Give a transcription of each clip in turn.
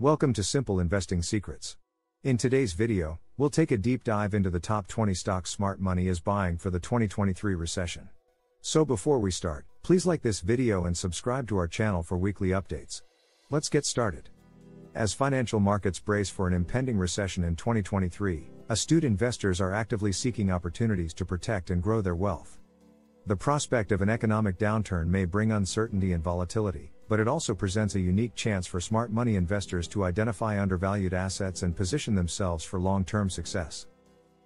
Welcome to Simple Investing Secrets. In today's video, we'll take a deep dive into the top 20 stocks smart money is buying for the 2023 recession. So before we start, please like this video and subscribe to our channel for weekly updates. Let's get started. As financial markets brace for an impending recession in 2023, astute investors are actively seeking opportunities to protect and grow their wealth. The prospect of an economic downturn may bring uncertainty and volatility, but it also presents a unique chance for smart money investors to identify undervalued assets and position themselves for long term success.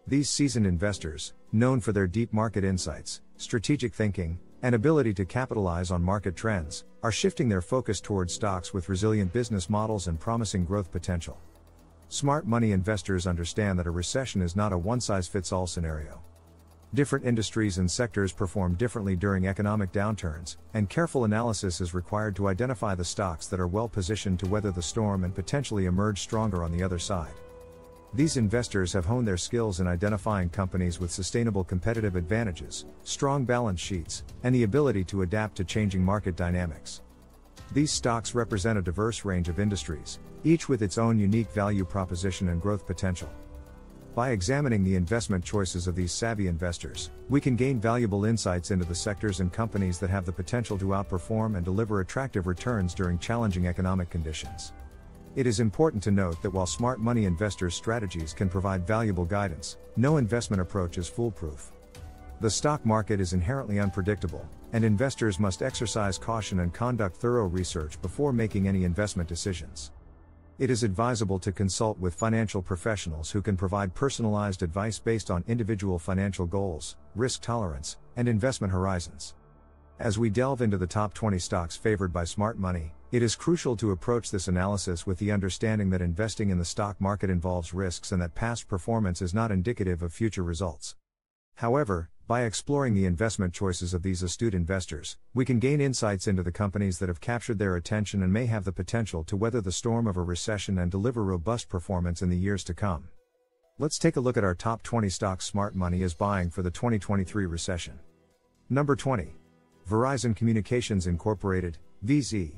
These seasoned investors, known for their deep market insights, strategic thinking, and ability to capitalize on market trends, are shifting their focus towards stocks with resilient business models and promising growth potential. Smart money investors understand that a recession is not a one size fits all scenario. Different industries and sectors perform differently during economic downturns, and careful analysis is required to identify the stocks that are well positioned to weather the storm and potentially emerge stronger on the other side. These investors have honed their skills in identifying companies with sustainable competitive advantages, strong balance sheets, and the ability to adapt to changing market dynamics. These stocks represent a diverse range of industries, each with its own unique value proposition and growth potential. By examining the investment choices of these savvy investors, we can gain valuable insights into the sectors and companies that have the potential to outperform and deliver attractive returns during challenging economic conditions. It is important to note that while smart money investors' strategies can provide valuable guidance, no investment approach is foolproof. The stock market is inherently unpredictable, and investors must exercise caution and conduct thorough research before making any investment decisions. It is advisable to consult with financial professionals who can provide personalized advice based on individual financial goals, risk tolerance, and investment horizons. As we delve into the top 20 stocks favored by smart money, it is crucial to approach this analysis with the understanding that investing in the stock market involves risks and that past performance is not indicative of future results. However, by exploring the investment choices of these astute investors, we can gain insights into the companies that have captured their attention and may have the potential to weather the storm of a recession and deliver robust performance in the years to come. Let's take a look at our top 20 stocks smart money is buying for the 2023 recession. Number 20. Verizon Communications Incorporated, VZ.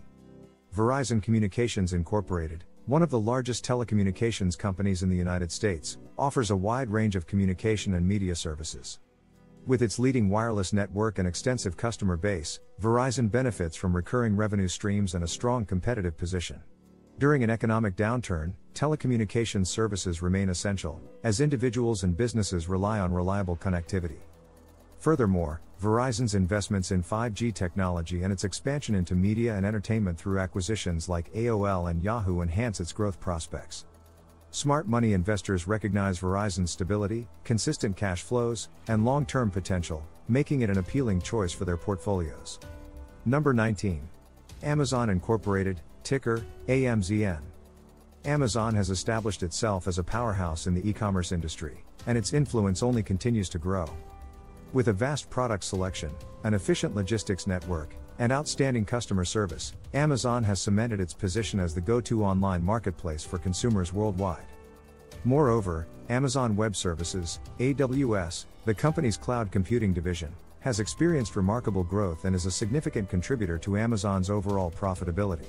Verizon Communications Incorporated, one of the largest telecommunications companies in the United States, offers a wide range of communication and media services. With its leading wireless network and extensive customer base, Verizon benefits from recurring revenue streams and a strong competitive position. During an economic downturn, telecommunications services remain essential, as individuals and businesses rely on reliable connectivity. Furthermore, Verizon's investments in 5G technology and its expansion into media and entertainment through acquisitions like AOL and Yahoo enhance its growth prospects. Smart money investors recognize Verizon's stability, consistent cash flows, and long term potential, making it an appealing choice for their portfolios. Number 19. Amazon Incorporated, ticker AMZN. Amazon has established itself as a powerhouse in the e commerce industry, and its influence only continues to grow. With a vast product selection, an efficient logistics network, and outstanding customer service, Amazon has cemented its position as the go to online marketplace for consumers worldwide. Moreover, Amazon Web Services, AWS, the company's cloud computing division, has experienced remarkable growth and is a significant contributor to Amazon's overall profitability.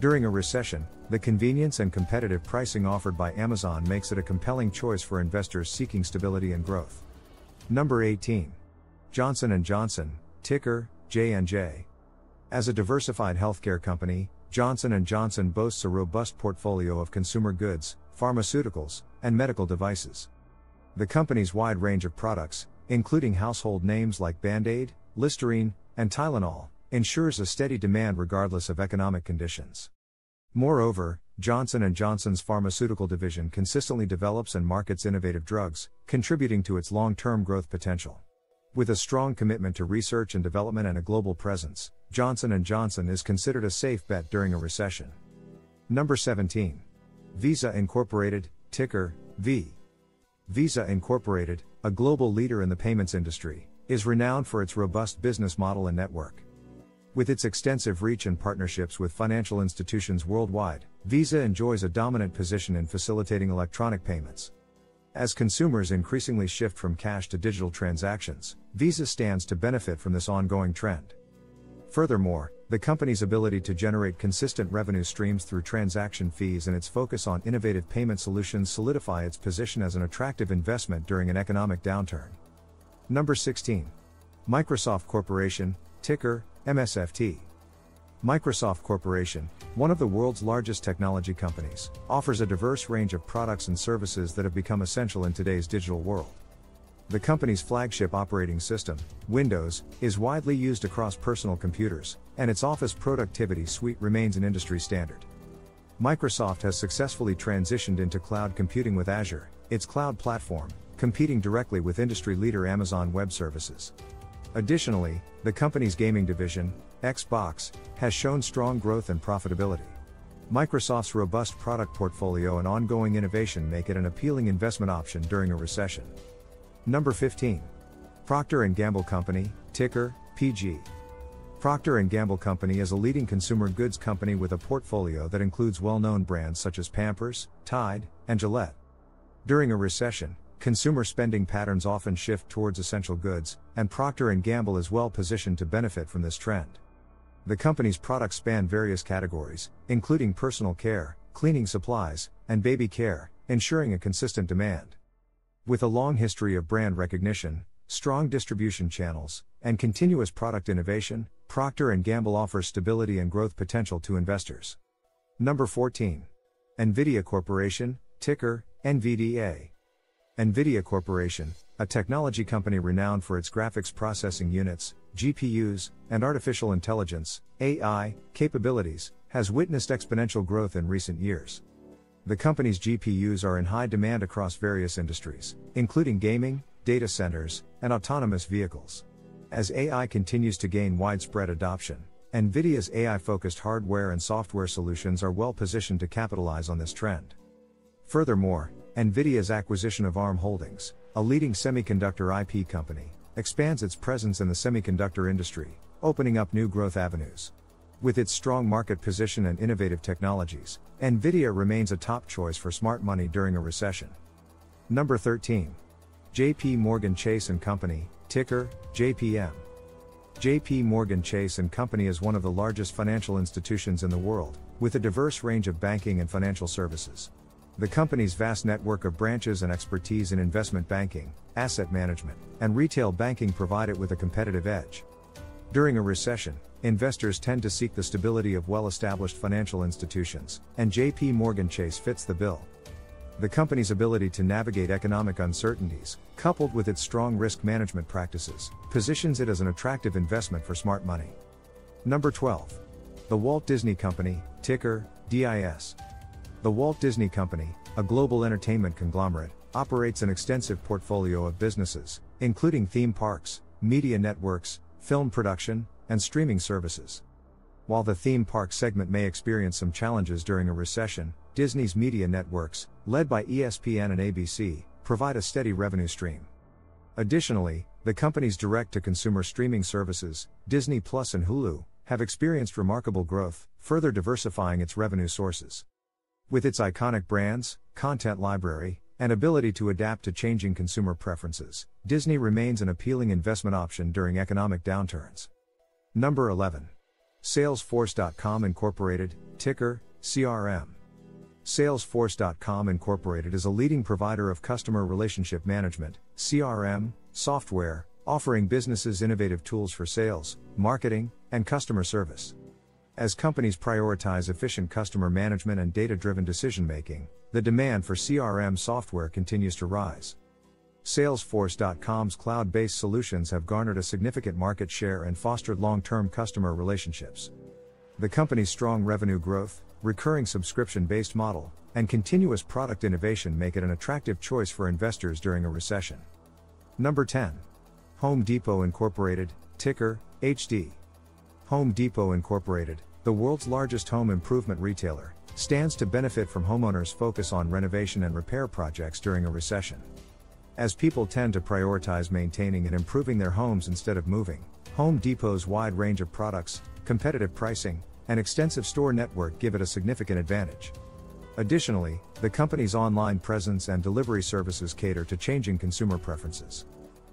During a recession, the convenience and competitive pricing offered by Amazon makes it a compelling choice for investors seeking stability and growth. Number 18. Johnson & Johnson, ticker J&J. As a diversified healthcare company, Johnson & Johnson boasts a robust portfolio of consumer goods, pharmaceuticals, and medical devices. The company's wide range of products, including household names like Band-Aid, Listerine, and Tylenol, ensures a steady demand regardless of economic conditions. Moreover, Johnson & Johnson's pharmaceutical division consistently develops and markets innovative drugs, contributing to its long-term growth potential. With a strong commitment to research and development and a global presence, Johnson & Johnson is considered a safe bet during a recession. Number 17. Visa Incorporated, ticker V. Visa Incorporated, a global leader in the payments industry, is renowned for its robust business model and network. With its extensive reach and partnerships with financial institutions worldwide, Visa enjoys a dominant position in facilitating electronic payments. As consumers increasingly shift from cash to digital transactions, Visa stands to benefit from this ongoing trend. Furthermore, the company's ability to generate consistent revenue streams through transaction fees and its focus on innovative payment solutions solidify its position as an attractive investment during an economic downturn. Number 16. Microsoft Corporation, ticker MSFT. Microsoft Corporation, one of the world's largest technology companies, offers a diverse range of products and services that have become essential in today's digital world. The company's flagship operating system, Windows, is widely used across personal computers, and its Office Productivity Suite remains an industry standard. Microsoft has successfully transitioned into cloud computing with Azure, its cloud platform, competing directly with industry leader Amazon Web Services. Additionally, the company's gaming division, Xbox, has shown strong growth and profitability. Microsoft's robust product portfolio and ongoing innovation make it an appealing investment option during a recession. Number 15. Procter & Gamble Company, ticker PG. Procter & Gamble Company is a leading consumer goods company with a portfolio that includes well-known brands such as Pampers, Tide, and Gillette. During a recession, consumer spending patterns often shift towards essential goods, and Procter & Gamble is well positioned to benefit from this trend. The company's products span various categories, including personal care, cleaning supplies, and baby care, ensuring a consistent demand. With a long history of brand recognition, strong distribution channels, and continuous product innovation, Procter & Gamble offers stability and growth potential to investors. Number 14. Nvidia Corporation, ticker NVDA. Nvidia Corporation, a technology company renowned for its graphics processing units, GPUs, and artificial intelligence AI capabilities, has witnessed exponential growth in recent years. The company's GPUs are in high demand across various industries, including gaming, data centers, and autonomous vehicles. As AI continues to gain widespread adoption, NVIDIA's AI focused hardware and software solutions are well positioned to capitalize on this trend. Furthermore, NVIDIA's acquisition of ARM Holdings, a leading semiconductor IP company, expands its presence in the semiconductor industry, opening up new growth avenues. With its strong market position and innovative technologies, Nvidia remains a top choice for smart money during a recession. Number 13. JP Morgan Chase & Company, ticker JPM. JP Morgan Chase & Company is one of the largest financial institutions in the world, with a diverse range of banking and financial services. The company's vast network of branches and expertise in investment banking, asset management, and retail banking provide it with a competitive edge. During a recession, investors tend to seek the stability of well established financial institutions, and JP Morgan Chase fits the bill. The company's ability to navigate economic uncertainties, coupled with its strong risk management practices, positions it as an attractive investment for smart money. Number 12. The Walt Disney Company, ticker DIS. The Walt Disney Company, a global entertainment conglomerate, operates an extensive portfolio of businesses, including theme parks, media networks, film production, and streaming services. While the theme park segment may experience some challenges during a recession, Disney's media networks, led by ESPN and ABC, provide a steady revenue stream. Additionally, the company's direct to consumer streaming services, Disney Plus and Hulu, have experienced remarkable growth, further diversifying its revenue sources. With its iconic brands, content library, and ability to adapt to changing consumer preferences, Disney remains an appealing investment option during economic downturns. Number 11. Salesforce.com Incorporated, ticker CRM. Salesforce.com Incorporated is a leading provider of customer relationship management, CRM, software, offering businesses innovative tools for sales, marketing, and customer service. As companies prioritize efficient customer management and data driven decision making, the demand for CRM software continues to rise. Salesforce.com's cloud based solutions have garnered a significant market share and fostered long term customer relationships. The company's strong revenue growth, recurring subscription based model, and continuous product innovation make it an attractive choice for investors during a recession. Number 10. Home Depot Incorporated, ticker HD. Home Depot Incorporated, the world's largest home improvement retailer, stands to benefit from homeowners' focus on renovation and repair projects during a recession. As people tend to prioritize maintaining and improving their homes instead of moving, Home Depot's wide range of products, competitive pricing, and extensive store network give it a significant advantage. Additionally, the company's online presence and delivery services cater to changing consumer preferences.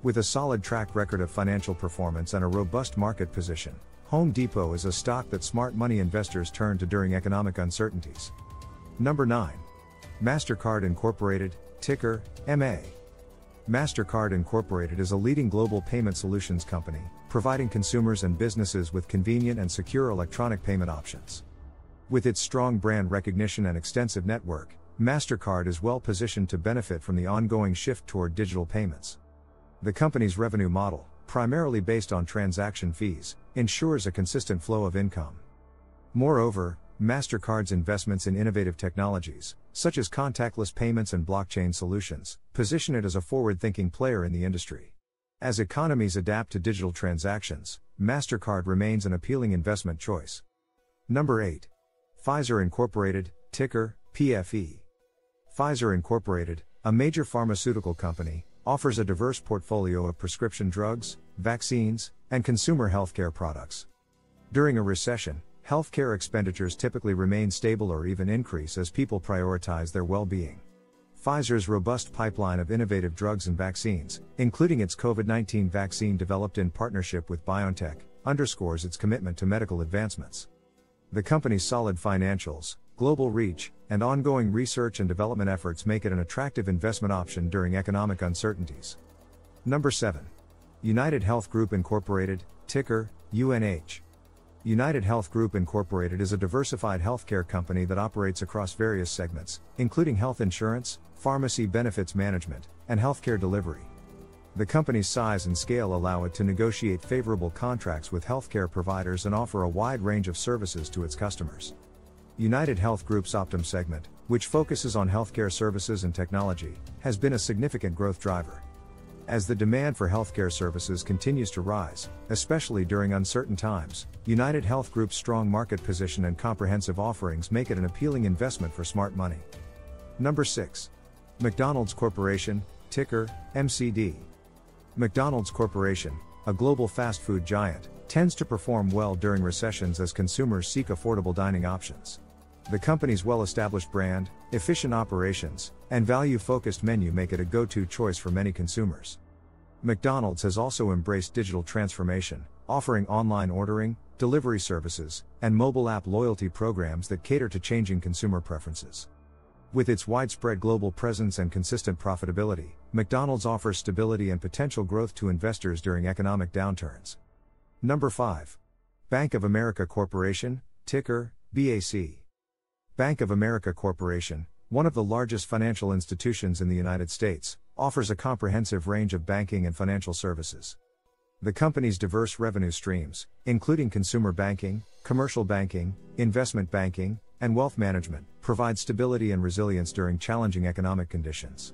With a solid track record of financial performance and a robust market position, Home Depot is a stock that smart money investors turn to during economic uncertainties. Number 9. MasterCard Incorporated, ticker MA. MasterCard Incorporated is a leading global payment solutions company, providing consumers and businesses with convenient and secure electronic payment options. With its strong brand recognition and extensive network, MasterCard is well positioned to benefit from the ongoing shift toward digital payments. The company's revenue model, primarily based on transaction fees, ensures a consistent flow of income. Moreover, MasterCard's investments in innovative technologies, such as contactless payments and blockchain solutions, position it as a forward thinking player in the industry. As economies adapt to digital transactions, MasterCard remains an appealing investment choice. Number 8. Pfizer Incorporated, ticker PFE. Pfizer Incorporated, a major pharmaceutical company, offers a diverse portfolio of prescription drugs, vaccines, and consumer healthcare products. During a recession, healthcare expenditures typically remain stable or even increase as people prioritize their well being. Pfizer's robust pipeline of innovative drugs and vaccines, including its COVID 19 vaccine developed in partnership with BioNTech, underscores its commitment to medical advancements. The company's solid financials, global reach, and ongoing research and development efforts make it an attractive investment option during economic uncertainties. Number 7. United Health Group Incorporated, ticker UNH. United Health Group Incorporated is a diversified healthcare company that operates across various segments, including health insurance, pharmacy benefits management, and healthcare delivery. The company's size and scale allow it to negotiate favorable contracts with healthcare providers and offer a wide range of services to its customers. United Health Group's Optum segment, which focuses on healthcare services and technology, has been a significant growth driver. As the demand for healthcare services continues to rise, especially during uncertain times, United Health Group's strong market position and comprehensive offerings make it an appealing investment for smart money. Number 6. McDonald's Corporation, ticker MCD. McDonald's Corporation, a global fast food giant, tends to perform well during recessions as consumers seek affordable dining options. The company's well established brand, efficient operations, and value focused menu make it a go to choice for many consumers. McDonald's has also embraced digital transformation, offering online ordering, delivery services, and mobile app loyalty programs that cater to changing consumer preferences. With its widespread global presence and consistent profitability, McDonald's offers stability and potential growth to investors during economic downturns. Number 5. Bank of America Corporation, ticker BAC. Bank of America Corporation, one of the largest financial institutions in the United States, offers a comprehensive range of banking and financial services. The company's diverse revenue streams, including consumer banking, commercial banking, investment banking, and wealth management, provide stability and resilience during challenging economic conditions.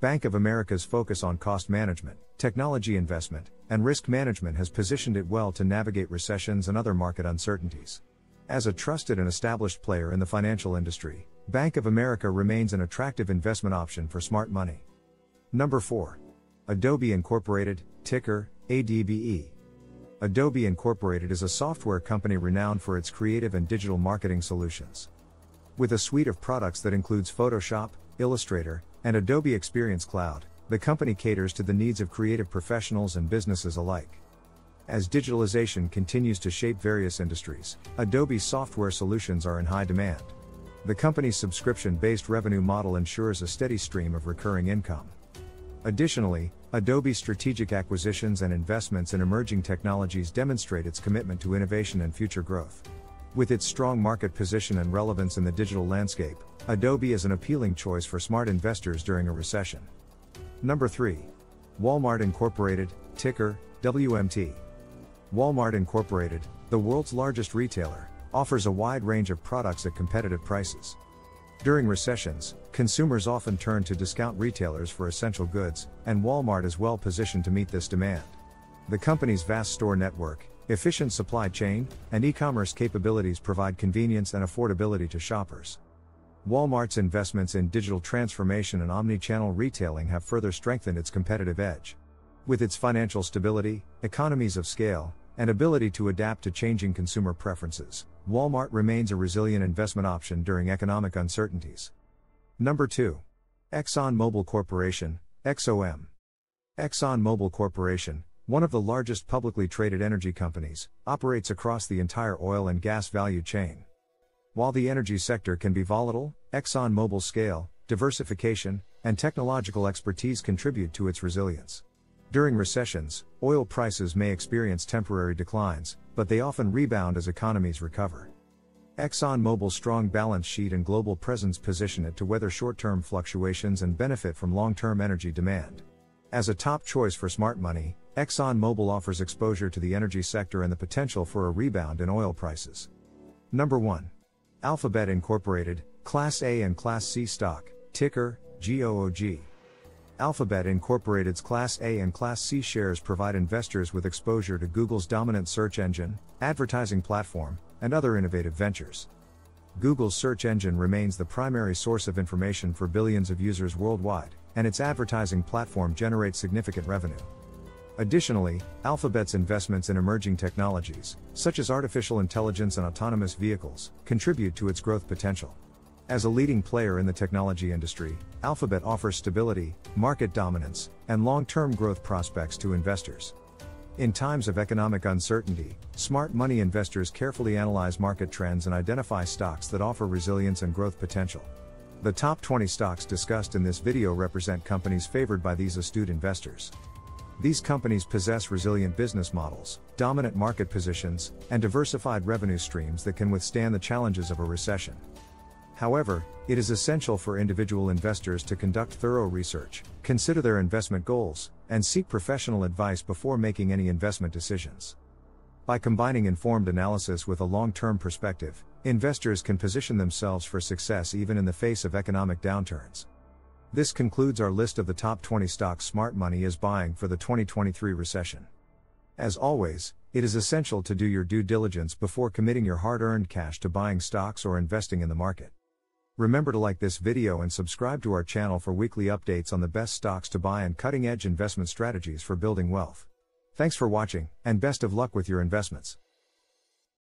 Bank of America's focus on cost management, technology investment, and risk management has positioned it well to navigate recessions and other market uncertainties. As a trusted and established player in the financial industry, Bank of America remains an attractive investment option for smart money. Number 4. Adobe Incorporated, ticker ADBE. Adobe Incorporated is a software company renowned for its creative and digital marketing solutions. With a suite of products that includes Photoshop, Illustrator, and Adobe Experience Cloud, the company caters to the needs of creative professionals and businesses alike. As digitalization continues to shape various industries, Adobe's software solutions are in high demand. The company's subscription based revenue model ensures a steady stream of recurring income. Additionally, Adobe's strategic acquisitions and investments in emerging technologies demonstrate its commitment to innovation and future growth. With its strong market position and relevance in the digital landscape, Adobe is an appealing choice for smart investors during a recession. Number 3. Walmart Incorporated, ticker WMT. Walmart Incorporated, the world's largest retailer, offers a wide range of products at competitive prices. During recessions, consumers often turn to discount retailers for essential goods, and Walmart is well positioned to meet this demand. The company's vast store network, efficient supply chain, and e commerce capabilities provide convenience and affordability to shoppers. Walmart's investments in digital transformation and omni channel retailing have further strengthened its competitive edge. With its financial stability, economies of scale, and ability to adapt to changing consumer preferences, Walmart remains a resilient investment option during economic uncertainties. Number 2. Exxon Mobil Corporation, XOM. Exxon Mobil Corporation, one of the largest publicly traded energy companies, operates across the entire oil and gas value chain. While the energy sector can be volatile, ExxonMobil's scale, diversification, and technological expertise contribute to its resilience. During recessions, oil prices may experience temporary declines, but they often rebound as economies recover. ExxonMobil's strong balance sheet and global presence position it to weather short term fluctuations and benefit from long term energy demand. As a top choice for smart money, ExxonMobil offers exposure to the energy sector and the potential for a rebound in oil prices. Number 1. Alphabet Incorporated, Class A and Class C stock, ticker GOOG. Alphabet Incorporated's Class A and Class C shares provide investors with exposure to Google's dominant search engine, advertising platform, and other innovative ventures. Google's search engine remains the primary source of information for billions of users worldwide, and its advertising platform generates significant revenue. Additionally, Alphabet's investments in emerging technologies, such as artificial intelligence and autonomous vehicles, contribute to its growth potential. As a leading player in the technology industry, Alphabet offers stability, market dominance, and long term growth prospects to investors. In times of economic uncertainty, smart money investors carefully analyze market trends and identify stocks that offer resilience and growth potential. The top 20 stocks discussed in this video represent companies favored by these astute investors. These companies possess resilient business models, dominant market positions, and diversified revenue streams that can withstand the challenges of a recession. However, it is essential for individual investors to conduct thorough research, consider their investment goals, and seek professional advice before making any investment decisions. By combining informed analysis with a long term perspective, investors can position themselves for success even in the face of economic downturns. This concludes our list of the top 20 stocks smart money is buying for the 2023 recession. As always, it is essential to do your due diligence before committing your hard earned cash to buying stocks or investing in the market. Remember to like this video and subscribe to our channel for weekly updates on the best stocks to buy and cutting edge investment strategies for building wealth. Thanks for watching, and best of luck with your investments.